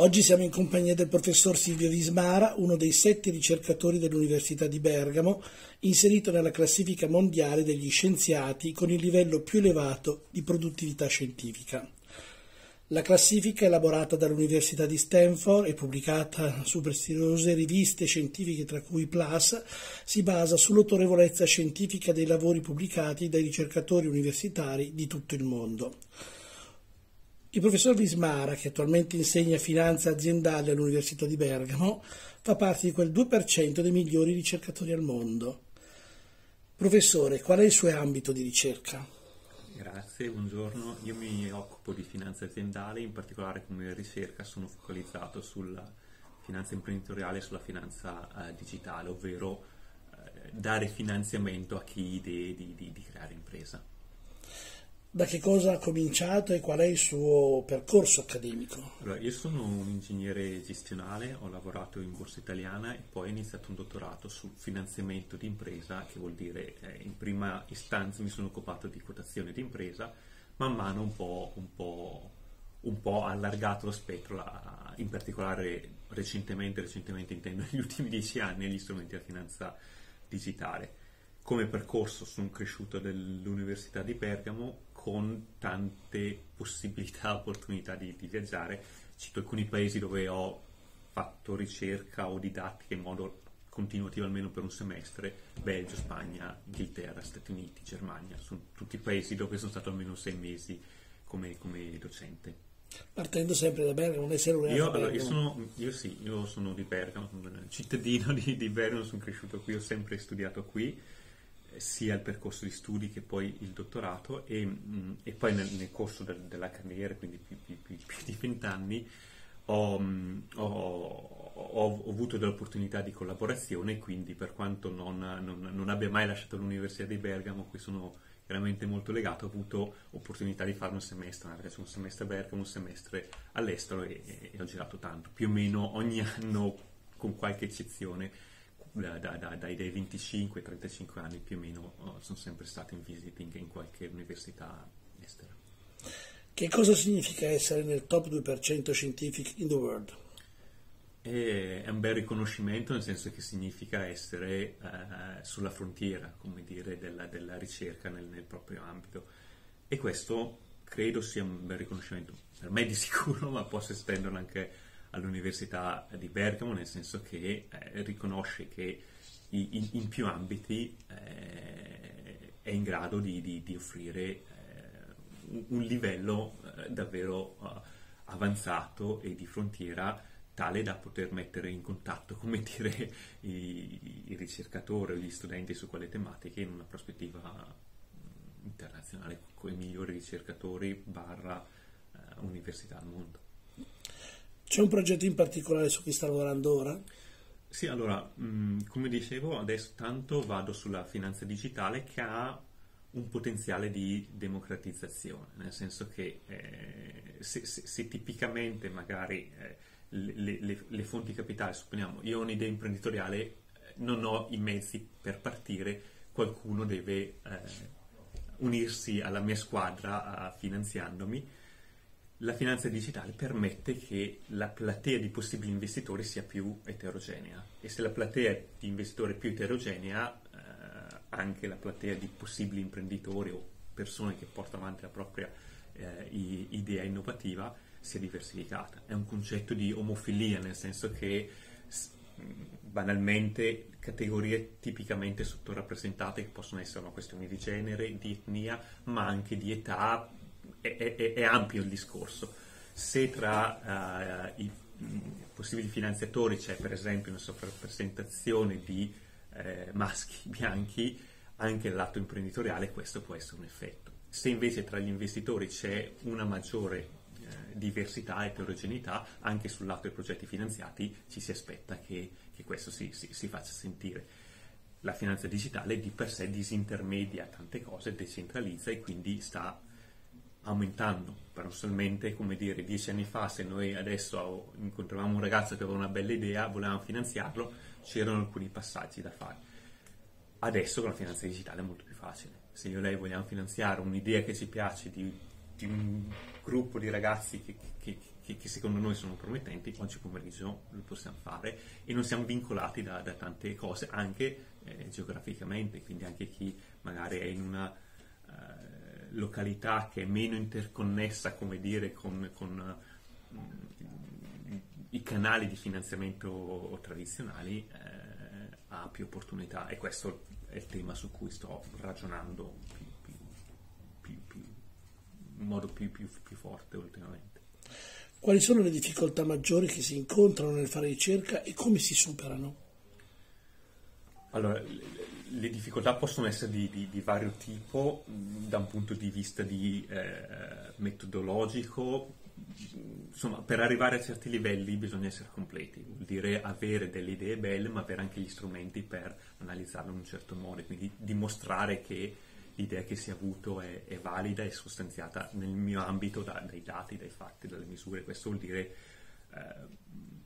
Oggi siamo in compagnia del professor Silvio Vismara, uno dei sette ricercatori dell'Università di Bergamo, inserito nella classifica mondiale degli scienziati con il livello più elevato di produttività scientifica. La classifica, elaborata dall'Università di Stanford e pubblicata su prestigiose riviste scientifiche tra cui PLAS, si basa sull'autorevolezza scientifica dei lavori pubblicati dai ricercatori universitari di tutto il mondo. Il professor Vismara, che attualmente insegna finanza aziendale all'Università di Bergamo, fa parte di quel 2% dei migliori ricercatori al mondo. Professore, qual è il suo ambito di ricerca? Grazie, buongiorno. Io mi occupo di finanza aziendale, in particolare come ricerca sono focalizzato sulla finanza imprenditoriale e sulla finanza eh, digitale, ovvero eh, dare finanziamento a chi ha idee di, di, di creare impresa da che cosa ha cominciato e qual è il suo percorso accademico? Allora, io sono un ingegnere gestionale, ho lavorato in borsa italiana e poi ho iniziato un dottorato sul finanziamento di impresa, che vuol dire eh, in prima istanza mi sono occupato di quotazione di impresa, man mano un po', un po', un po allargato lo spettro, la, in particolare recentemente, recentemente intendo negli ultimi dieci anni, agli strumenti della finanza digitale. Come percorso sono cresciuto all'Università di Bergamo, con tante possibilità, opportunità di, di, viaggiare. Cito alcuni paesi dove ho fatto ricerca o didattica in modo continuativo almeno per un semestre, Belgio, Spagna, Inghilterra, Stati Uniti, Germania, sono tutti paesi dove sono stato almeno sei mesi come, come docente. Partendo sempre da Bergamo, non essere un io, allora, io, sono, io sì, io sono di Bergamo, sono cittadino di, di Bergamo, sono cresciuto qui, ho sempre studiato qui sia il percorso di studi che poi il dottorato e, mm, e poi nel, nel, corso del, della carriera, quindi più, più, più, più di vent'anni, ho, mm, ho, ho, ho, avuto delle opportunità di collaborazione, quindi per quanto non, non, non, abbia mai lasciato l'Università di Bergamo, a cui sono veramente molto legato, ho avuto opportunità di fare un semestre, un semestre a Bergamo, un semestre all'estero e, e ho girato tanto, più o meno ogni anno con qualche eccezione da, da, da, dai, dai 25 ai 35 anni più o meno oh, sono sempre stato in visiting in qualche università estera. Che cosa significa essere nel top 2% scientific in the world? È, è un bel riconoscimento nel senso che significa essere uh, sulla frontiera, come dire, della, della ricerca nel, nel proprio ambito. E questo credo sia un bel riconoscimento, per me di sicuro, ma posso estenderlo anche all'Università di Bergamo, nel senso che eh, riconosce che in, in più ambiti eh, è in grado di, di, di offrire eh, un, livello eh, davvero eh, avanzato e di frontiera tale da poter mettere in contatto, come dire, i, i ricercatori o gli studenti su quelle tematiche in una prospettiva mm, internazionale con i migliori ricercatori barra eh, università al mondo. C'è un progetto in particolare su cui sta lavorando ora? Sì, allora, mh, mm, come dicevo, adesso tanto vado sulla finanza digitale che ha un potenziale di democratizzazione, nel senso che eh, se, se, se, tipicamente magari eh, le, le, le, fonti capitali, supponiamo, io ho un'idea imprenditoriale, eh, non ho i mezzi per partire, qualcuno deve eh, unirsi alla mia squadra finanziandomi la finanza digitale permette che la platea di possibili investitori sia più eterogenea e se la platea di investitori è più eterogenea, eh, anche la platea di possibili imprenditori o persone che portano avanti la propria eh, idea innovativa sia diversificata. È un concetto di omofilia, nel senso che banalmente categorie tipicamente sottorappresentate che possono essere una questione di genere, di etnia, ma anche di età, è, è, è ampio il discorso. Se tra uh, i possibili finanziatori c'è per esempio una sovrappresentazione di eh, maschi bianchi, anche lato imprenditoriale questo può essere un effetto. Se invece tra gli investitori c'è una maggiore eh, diversità, eterogeneità, anche sul lato dei progetti finanziati ci si aspetta che, che questo si, si, si faccia sentire la finanza digitale di per sé disintermedia tante cose, decentralizza e quindi sta aumentando. Paradossalmente, come dire, dieci anni fa, se noi adesso incontravamo un ragazzo che aveva una bella idea, volevamo finanziarlo, c'erano alcuni passaggi da fare. Adesso con la finanza digitale è molto più facile. Se io e lei vogliamo finanziare un'idea che ci piace di, di un gruppo di ragazzi che, che, che, che, secondo noi sono promettenti, oggi pomeriggio lo possiamo fare e non siamo vincolati da, da tante cose, anche eh, geograficamente, quindi anche chi magari è in una eh, località che è meno interconnessa, come dire, con, con mm, i canali di finanziamento tradizionali, eh, ha più opportunità e questo è il tema su cui sto ragionando più, più, più, in modo più, forte ultimamente. Quali sono le difficoltà maggiori che si incontrano nel fare ricerca e come si superano? Allora, le difficoltà possono essere di, di, di, vario tipo, da un punto di vista di, eh, metodologico, insomma, per arrivare a certi livelli bisogna essere completi, vuol dire avere delle idee belle, ma avere anche gli strumenti per analizzarle in un certo modo, quindi dimostrare che l'idea che si è avuto è, è valida e sostanziata nel mio ambito da, dai dati, dai fatti, dalle misure. Questo vuol dire eh,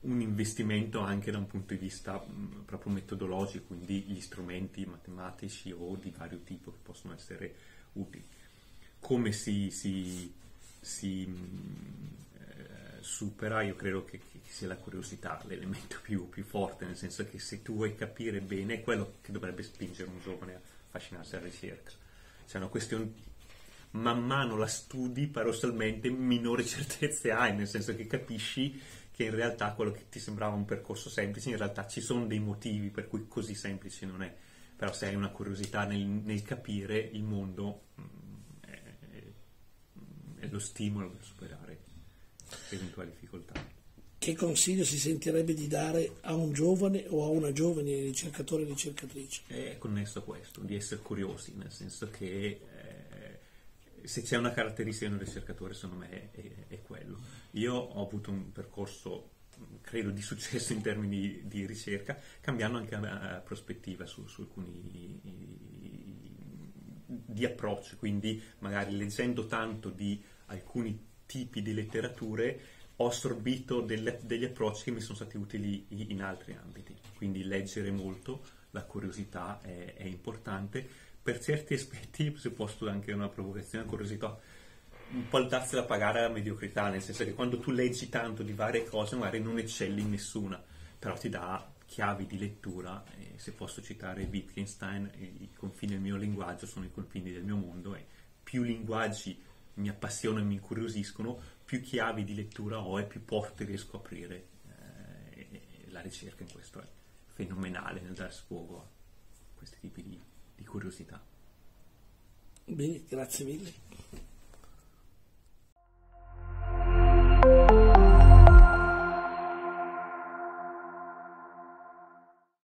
un investimento anche da un punto di vista proprio metodologico, quindi gli strumenti matematici o di vario tipo che possono essere utili. Come si, si, si eh, supera? Io credo che, che, sia la curiosità l'elemento più, più forte, nel senso che se tu vuoi capire bene è quello che dovrebbe spingere un giovane a affascinarsi alla ricerca c'è una questione man mano la studi paradossalmente minore certezze hai, nel senso che capisci che in realtà quello che ti sembrava un percorso semplice, in realtà ci sono dei motivi per cui così semplice non è. Però se hai una curiosità nel, nel capire il mondo mm, è, è, è, lo stimolo per superare eventuali difficoltà. Che consiglio si sentirebbe di dare a un giovane o a una giovane ricercatore o ricercatrice? È connesso a questo, di essere curiosi, nel senso che eh, se c'è una caratteristica di un ricercatore, secondo me è, è, quello. Io ho avuto un percorso, credo, di successo in termini di ricerca, cambiando anche la prospettiva su, su alcuni di approccio, quindi magari leggendo tanto di alcuni tipi di letterature ho assorbito delle, degli approcci che mi sono stati utili in altri ambiti. Quindi leggere molto, la curiosità è, è importante. Per certi aspetti, se posso anche una provocazione, una curiosità, un po' il darsi da pagare alla mediocrità, nel senso che quando tu leggi tanto di varie cose, magari non eccelli in nessuna, però ti dà chiavi di lettura. E se posso citare Wittgenstein, i confini del mio linguaggio sono i confini del mio mondo e più linguaggi mi appassionano e mi incuriosiscono, più chiavi di lettura ho e più porte riesco a aprire. Eh, la ricerca in questo è fenomenale nel dare sfogo a questi tipi di, di curiosità. Bene, grazie mille.